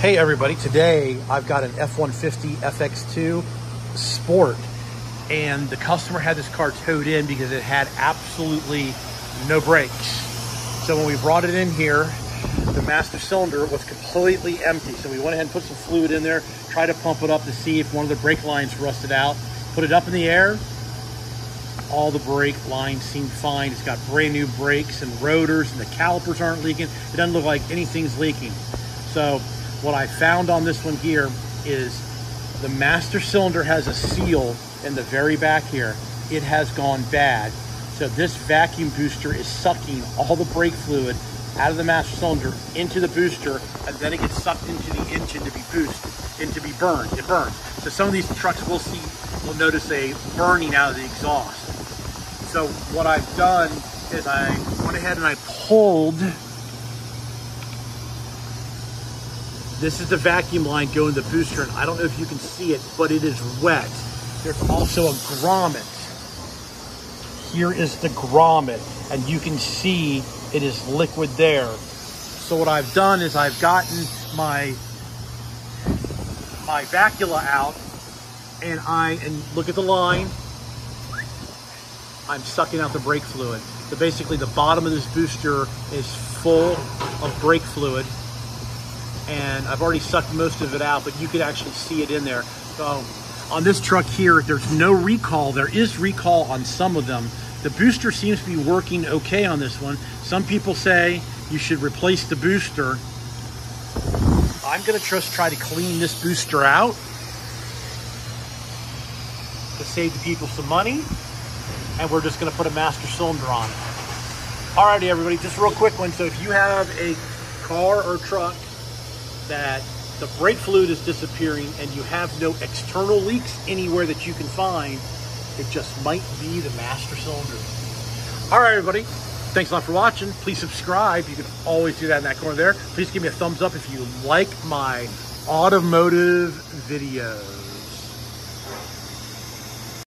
Hey everybody, today I've got an F-150 FX2 Sport and the customer had this car towed in because it had absolutely no brakes. So when we brought it in here, the master cylinder was completely empty. So we went ahead and put some fluid in there, tried to pump it up to see if one of the brake lines rusted out, put it up in the air, all the brake lines seem fine. It's got brand new brakes and rotors and the calipers aren't leaking. It doesn't look like anything's leaking. So what I found on this one here is the master cylinder has a seal in the very back here. It has gone bad. So this vacuum booster is sucking all the brake fluid out of the master cylinder into the booster, and then it gets sucked into the engine to be boosted and to be burned. It burns. So some of these trucks will see, will notice a burning out of the exhaust. So what I've done is I went ahead and I pulled This is the vacuum line going to the booster, and I don't know if you can see it, but it is wet. There's also a grommet. Here is the grommet, and you can see it is liquid there. So what I've done is I've gotten my my vacula out, and I and look at the line. I'm sucking out the brake fluid. So basically, the bottom of this booster is full of brake fluid and I've already sucked most of it out, but you could actually see it in there. So on this truck here, there's no recall. There is recall on some of them. The booster seems to be working okay on this one. Some people say you should replace the booster. I'm gonna just try to clean this booster out to save the people some money. And we're just gonna put a master cylinder on it. Alrighty, everybody, just real quick one. So if you have a car or truck that the brake fluid is disappearing and you have no external leaks anywhere that you can find, it just might be the master cylinder. All right, everybody. Thanks a lot for watching. Please subscribe. You can always do that in that corner there. Please give me a thumbs up if you like my automotive videos.